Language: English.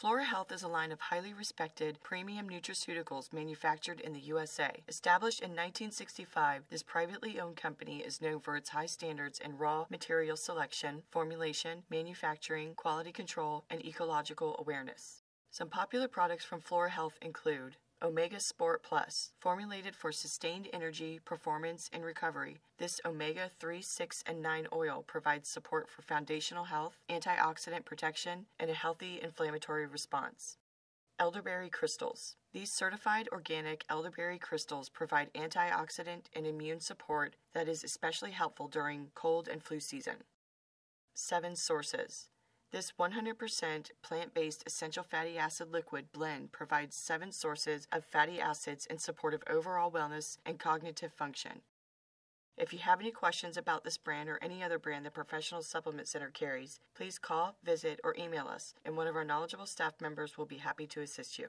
Flora Health is a line of highly respected premium nutraceuticals manufactured in the USA. Established in 1965, this privately owned company is known for its high standards in raw material selection, formulation, manufacturing, quality control, and ecological awareness. Some popular products from Flora Health include Omega Sport Plus, formulated for sustained energy, performance, and recovery. This omega 3, 6, and 9 oil provides support for foundational health, antioxidant protection, and a healthy inflammatory response. Elderberry crystals. These certified organic elderberry crystals provide antioxidant and immune support that is especially helpful during cold and flu season. Seven sources. This 100% plant based essential fatty acid liquid blend provides seven sources of fatty acids in support of overall wellness and cognitive function. If you have any questions about this brand or any other brand the Professional Supplement Center carries, please call, visit, or email us, and one of our knowledgeable staff members will be happy to assist you.